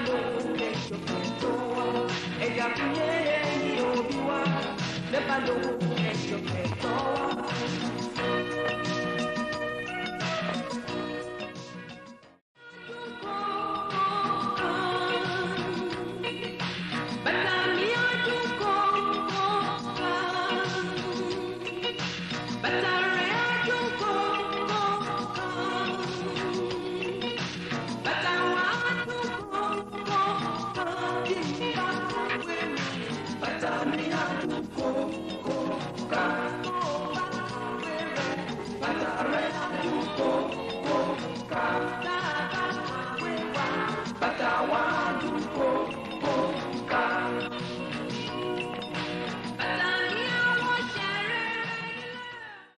know who makes your friend Ella viene y obiwa. Never know who But I Batawa.